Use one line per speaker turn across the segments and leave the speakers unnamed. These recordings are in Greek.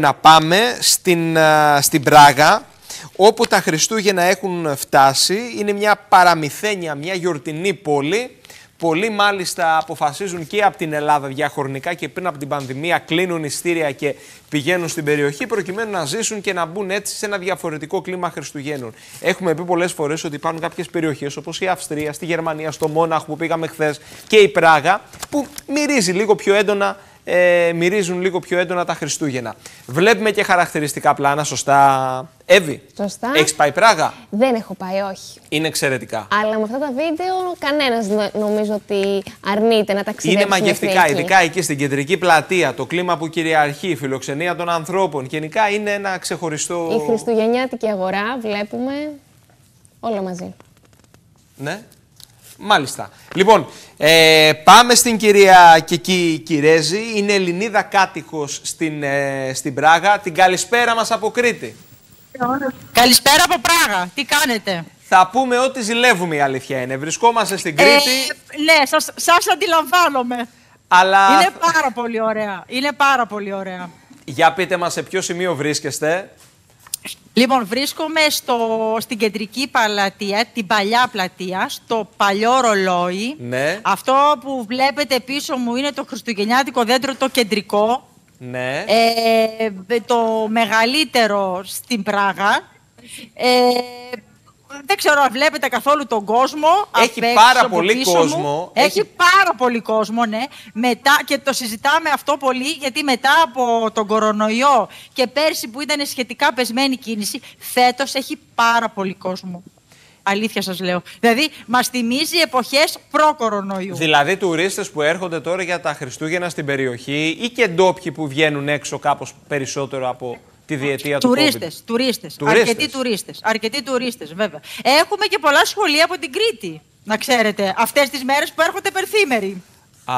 να πάμε στην, στην Πράγα όπου τα Χριστούγεννα έχουν φτάσει. Είναι μια παραμυθένια, μια γιορτινή πόλη. Πολλοί μάλιστα αποφασίζουν και από την Ελλάδα διαχρονικά και πριν από την πανδημία κλείνουν ειστήρια και πηγαίνουν στην περιοχή προκειμένου να ζήσουν και να μπουν έτσι σε ένα διαφορετικό κλίμα Χριστουγέννων. Έχουμε πει πολλές φορές ότι υπάρχουν κάποιες περιοχές όπως η Αυστρία, στη Γερμανία, στο Μόναχο που πήγαμε χθες και η Πράγα που μυρίζει λίγο πιο έντονα ε, μυρίζουν λίγο πιο έντονα τα Χριστούγεννα. Βλέπουμε και χαρακτηριστικά πλάνα, σωστά. Εύη,
Σωστά.
έχεις πάει Πράγα;
Δεν έχω πάει, όχι.
Είναι εξαιρετικά.
Αλλά με αυτά τα βίντεο κανένας νομίζω ότι αρνείται να ταξιδέψει.
Είναι μαγευτικά, ειδικά εκεί στην κεντρική πλατεία. Το κλίμα που κυριαρχεί, η φιλοξενία των ανθρώπων. Γενικά είναι ένα ξεχωριστό.
Η Χριστουγεννιάτικη αγορά, βλέπουμε όλα μαζί.
Ναι. Μάλιστα. Λοιπόν, ε, πάμε στην κυρία Κική Κυρέζη. Είναι Ελληνίδα κάτοικος στην, ε, στην Πράγα. Την καλησπέρα μας από Κρήτη.
Καλησπέρα από Πράγα. Τι κάνετε;
Θα πούμε ότι ζηλεύουμε η αλήθεια είναι. Βρισκόμαστε στην Κρήτη.
Ε, ναι, σας, σας αντιλαμβάνομαι.
Αλλά...
Είναι πάρα πολύ ωραία. Είναι πάρα πολύ ωραία.
Για πείτε μας σε ποιο σημείο βρίσκεστε.
Λοιπόν, βρίσκομαι στο, στην κεντρική πλατεία, την παλιά πλατεία, στο παλιό ρολόι.
Ναι.
Αυτό που βλέπετε πίσω μου είναι το χριστουγεννιάτικο δέντρο το κεντρικό.
Ναι.
Ε, το μεγαλύτερο στην Πράγα. Ε, δεν ξέρω αν βλέπετε καθόλου τον κόσμο.
Έχει πάρα πολύ κόσμο.
Έχει... πάρα πολύ κόσμο, ναι. Μετά, και το συζητάμε αυτό πολύ, γιατί μετά από τον κορονοϊό και πέρσι που ήταν σχετικά πεσμένη κίνηση, φέτος έχει πάρα πολύ κόσμο. Αλήθεια σας λέω. Δηλαδή, μας θυμίζει εποχές προ-κορονοϊού.
Δηλαδή, τουρίστες που έρχονται τώρα για τα Χριστούγεννα στην περιοχή ή και ντόπιοι που βγαίνουν έξω κάπως περισσότερο από τη διετία του
τουρίστες,
COVID.
Τουρίστες,
τουρίστες.
Αρκετοί τουρίστες. Αρκετοί τουρίστες, βέβαια. Έχουμε και πολλά σχολεία από την Κρήτη, να ξέρετε, αυτές τις μέρες που έρχονται περθήμεροι.
Α,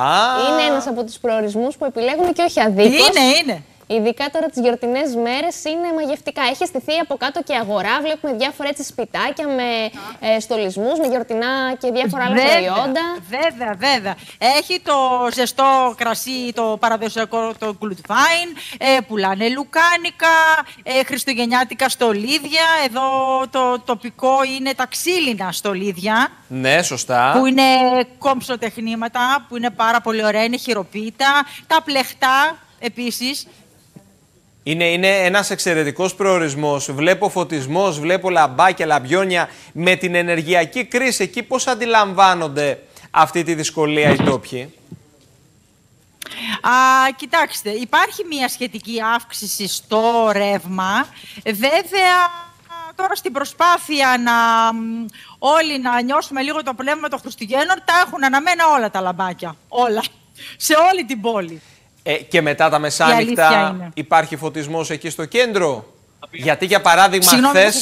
Είναι ένας από τους προορισμούς που επιλέγουν και όχι αδίκως.
Είναι, είναι.
Ειδικά τώρα τις γιορτινές μέρες είναι μαγευτικά. Έχει στηθεί από κάτω και αγορά. Βλέπουμε διάφορα έτσι σπιτάκια με ε, στολισμούς, με γιορτινά και διάφορα άλλα
βέβαια,
προϊόντα.
Βέβαια, βέβαια. Έχει το ζεστό κρασί, το παραδοσιακό το γκλουτβάιν, ε, πουλάνε λουκάνικα, ε, χριστουγεννιάτικα στολίδια. Εδώ το τοπικό είναι τα ξύλινα στολίδια.
Ναι, σωστά.
Που είναι κόμψο τεχνήματα, που είναι πάρα πολύ ωραία, είναι χειροποίητα. Τα πλεχτά επίσης
είναι, είναι ένας εξαιρετικός προορισμός. Βλέπω φωτισμός, βλέπω λαμπάκια, λαμπιόνια. Με την ενεργειακή κρίση εκεί πώς αντιλαμβάνονται αυτή τη δυσκολία οι τόπιοι.
Α, κοιτάξτε, υπάρχει μια σχετική αύξηση στο ρεύμα. Βέβαια, τώρα στην προσπάθεια να όλοι να νιώσουμε λίγο το πνεύμα των Χριστουγέννων, τα έχουν αναμένα όλα τα λαμπάκια. Όλα. Σε όλη την πόλη.
Ε, και μετά τα μεσάνυχτα υπάρχει φωτισμός εκεί στο κέντρο. Γιατί για παράδειγμα
χθε.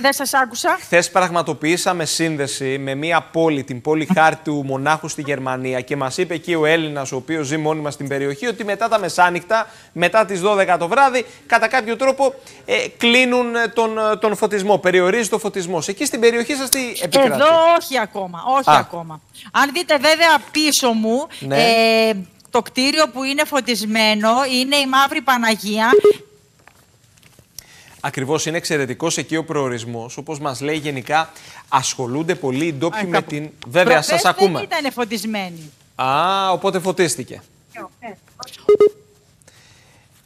Δεν σας άκουσα.
Χθες πραγματοποιήσαμε σύνδεση με μια πόλη, την πόλη Χάρτου Μονάχου στη Γερμανία και μας είπε εκεί ο Έλληνας, ο οποίος ζει μόνιμα στην περιοχή, ότι μετά τα μεσάνυχτα, μετά τις 12 το βράδυ, κατά κάποιο τρόπο ε, κλείνουν τον, τον φωτισμό. Περιορίζει το φωτισμό. Εκεί στην περιοχή σας τι επικρατεί.
Εδώ όχι ακόμα. Όχι ακόμα. Αν δείτε βέβαια πίσω μου. Ναι. Ε, το κτίριο που είναι φωτισμένο είναι η Μαύρη Παναγία.
Ακριβώς είναι εξαιρετικός εκεί ο προορισμός. Όπως μας λέει, γενικά ασχολούνται πολύ οι ντόπιοι με την. Βέβαια, σας ακούμε.
Δεν ήταν φωτισμένοι.
Α, οπότε φωτίστηκε. Ναι,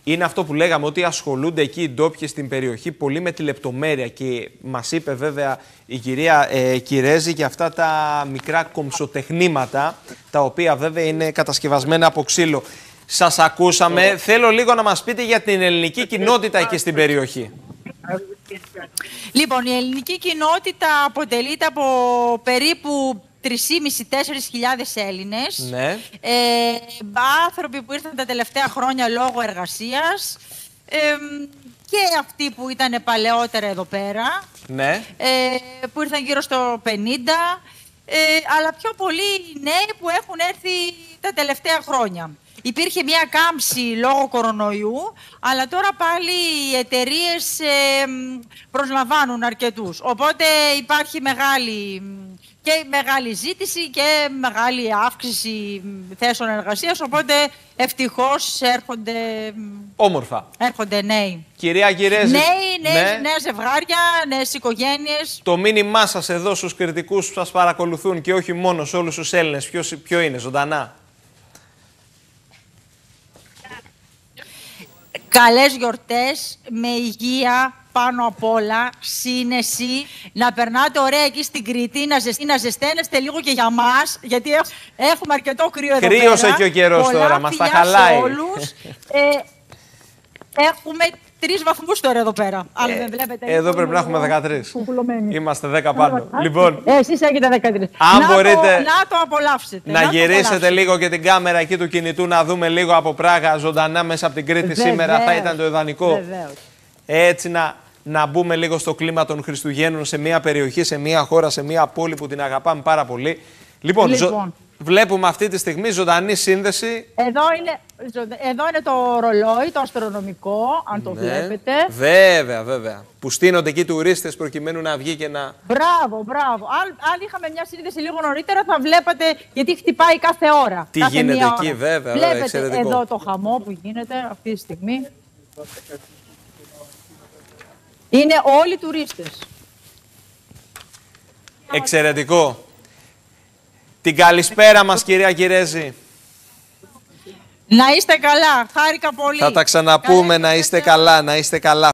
είναι αυτό που λέγαμε ότι ασχολούνται εκεί οι ντόπιοι στην περιοχή πολύ με τη λεπτομέρεια και μας είπε βέβαια η κυρία ε, Κυρέζη για αυτά τα μικρά κομψοτεχνήματα τα οποία βέβαια είναι κατασκευασμένα από ξύλο. Σας ακούσαμε. Θέλω λίγο να μας πείτε για την ελληνική κοινότητα εκεί στην περιοχή.
Λοιπόν, η ελληνική κοινότητα αποτελείται από περίπου 3.500-4.000 Έλληνες.
Ναι.
Ε, άνθρωποι που ήρθαν τα τελευταία χρόνια λόγω εργασίας. Ε, και αυτοί που ήταν παλαιότερα εδώ πέρα.
Ναι.
Ε, που ήρθαν γύρω στο 50. Ε, αλλά πιο πολλοί νέοι που έχουν έρθει τα τελευταία χρόνια. Υπήρχε μια κάμψη λόγω κορονοϊού, αλλά τώρα πάλι οι εταιρείες ε, προσλαμβάνουν αρκετούς. Οπότε υπάρχει μεγάλη και μεγάλη ζήτηση και μεγάλη αύξηση θέσεων εργασίας, οπότε ευτυχώς έρχονται,
Όμορφα.
έρχονται νέοι.
Κυρία Κυρέζη.
Νέοι, νέες,
ναι.
νέα ζευγάρια, νέες οικογένειες.
Το μήνυμά σας εδώ στους κριτικούς που σας παρακολουθούν και όχι μόνο σε όλους τους Έλληνες, ποιο είναι, ζωντανά;
Καλές γιορτές, με υγεία πάνω απ' όλα, σύνεση, να περνάτε ωραία εκεί στην Κρήτη, να, ζεσ... να ζεσταίνεστε λίγο και για μας, γιατί έχ- έχουμε αρκετό κρύο εδώ
Κρύωσε
πέρα.
και ο καιρός
Πολλά
τώρα, μας τα
φιλιά
χαλάει.
Σε όλους. ε, έχουμε τρεις βαθμούς τώρα εδώ πέρα. Αν δεν βλέπετε.
Ε, Εδώ πρέπει να έχουμε 13.
Κουκουλωμένοι.
Είμαστε 10 πάνω. λοιπόν,
Ε, εσείς έχετε 13.
Αν
να
μπορείτε
Το, να το απολαύσετε.
να
το
γυρίσετε
απολαύσετε.
λίγο και την κάμερα εκεί του κινητού να δούμε λίγο από Πράγα ζωντανά μέσα από την Κρήτη σήμερα. Θα
Βεβαίως,
ήταν το ιδανικό.
βεβαίως.
Έτσι να, να μπούμε λίγο στο κλίμα των Χριστουγέννων σε μια περιοχή, σε μια χώρα, σε μια πόλη που την αγαπάμε πάρα πολύ. Λοιπόν, ζω-
Λοιπόν.
βλέπουμε αυτή τη στιγμή ζωντανή σύνδεση.
Εδώ είναι, εδώ είναι το ρολόι, το αστρονομικό, αν το
Ναι.
βλέπετε.
Βέβαια, βέβαια. Που στείνονται εκεί τουρίστες προκειμένου να βγει και να.
Μπράβο, μπράβο. Αν, αν είχαμε μια σύνδεση λίγο νωρίτερα θα βλέπατε γιατί χτυπάει κάθε ώρα.
Τι
κάθε
γίνεται
μία
εκεί,
ώρα.
βέβαια, βέβαια,
Βλέπετε
εξαιρετικό.
εδώ το χαμό που γίνεται αυτή τη στιγμή. Είναι όλοι τουρίστες.
Εξαιρετικό. Την καλησπέρα μας κυρία Κυρέζη.
Να είστε καλά. Χάρηκα πολύ.
Θα τα ξαναπούμε,
Καλές
να είστε
γιορτές.
καλά, να είστε καλά.